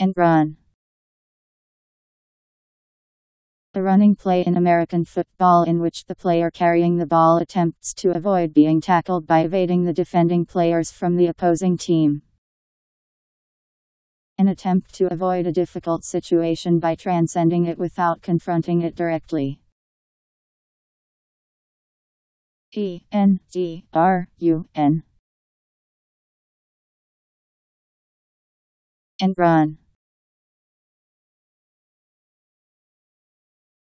End run. A running play in American football in which the player carrying the ball attempts to avoid being tackled by evading the defending players from the opposing team. An attempt to avoid a difficult situation by transcending it without confronting it directly. E N D R U N End run.